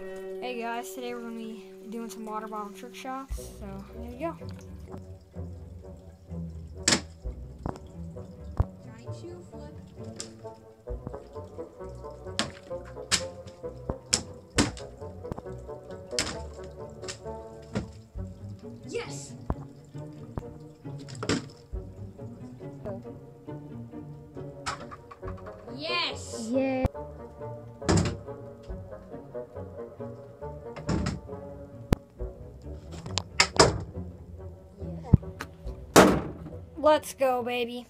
Hey guys, today we're gonna be doing some water bottle trick shots. So here we go. Giant shoe flip. Yes! Yes! Yeah. Let's go, baby.